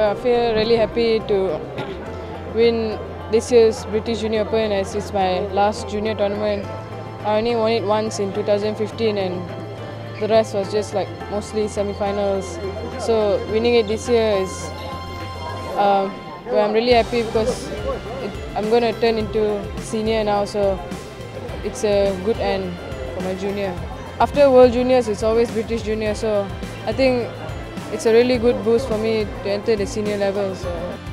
I feel really happy to win this year's British Junior Open as it's my last junior tournament. I only won it once in 2015 and the rest was just like mostly semi-finals. So winning it this year is, um, well, I'm really happy because it, I'm going to turn into senior now so it's a good end for my junior. After World Juniors, it's always British Junior, so I think it's a really good boost for me to enter the senior level. So. Uh,